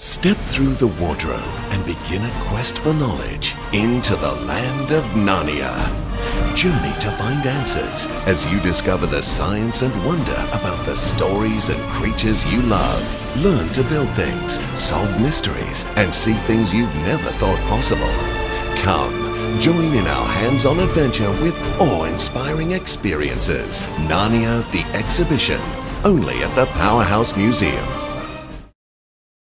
Step through the wardrobe and begin a quest for knowledge into the land of Narnia. Journey to find answers as you discover the science and wonder about the stories and creatures you love. Learn to build things, solve mysteries, and see things you've never thought possible. Come, join in our hands-on adventure with awe-inspiring experiences. Narnia the Exhibition, only at the Powerhouse Museum.